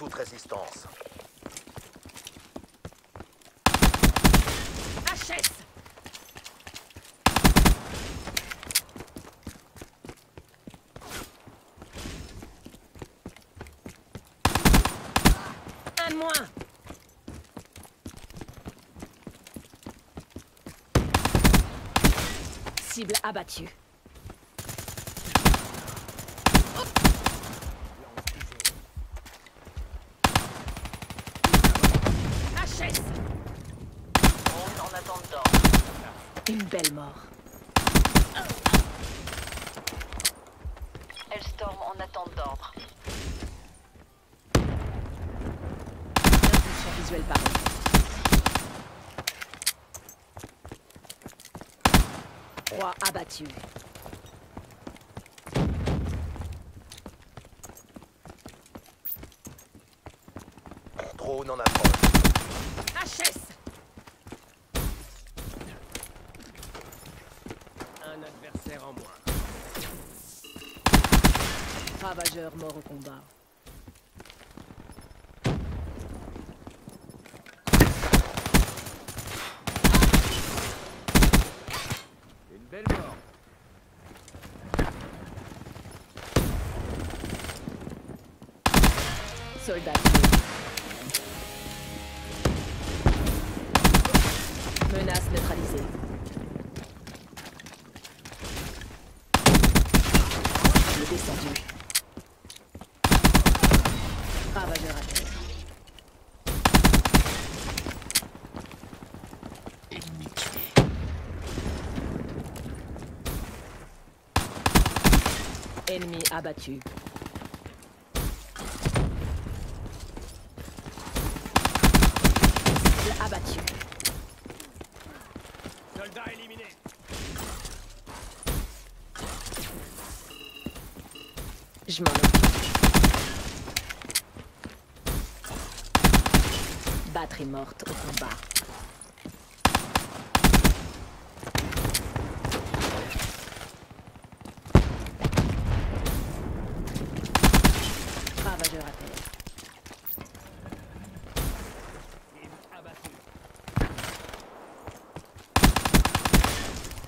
toute résistance. HS Un moins Cible abattue. HS Drone en attente d'ordre. Une belle mort. Hellstorm en attente d'ordre. Impulsion visuelle par. Roi abattu. Drone en approche. HS Un adversaire en moins. Ravageur mort au combat. Une belle mort. Soldat. Menace neutralisée. Descendu. À terre. Ennemi abattu. Cible abattu. Soldat éliminé. Je m'en occupe. Batterie morte au combat. À terre.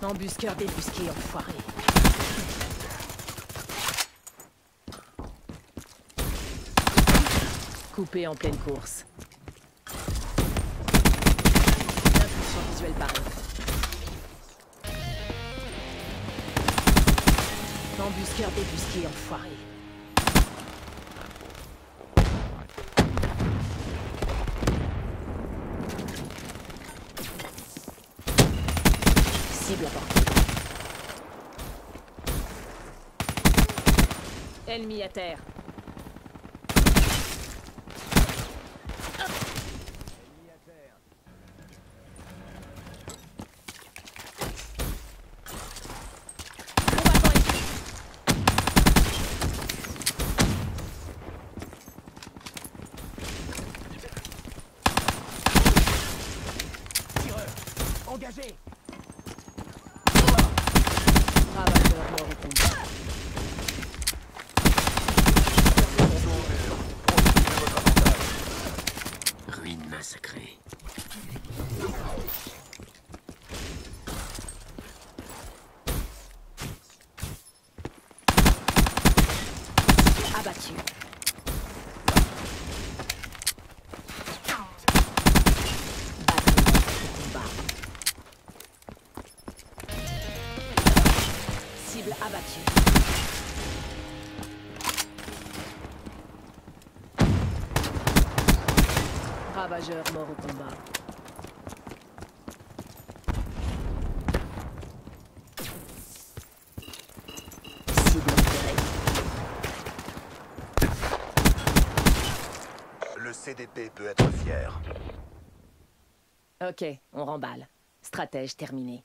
Embusqueur débusqué, enfoiré. Coupé en pleine course. Visuelle par. Embusqueur débusqué, enfoiré. Cible à portée. Ennemi à terre. Engagé. Ravageur mort au combat. Continuez votre avantage. Ruine massacrée. Abattu. Cible abattue. Ravageur mort au combat. Le CDP peut être fier. Ok, on remballe. Stratège terminé.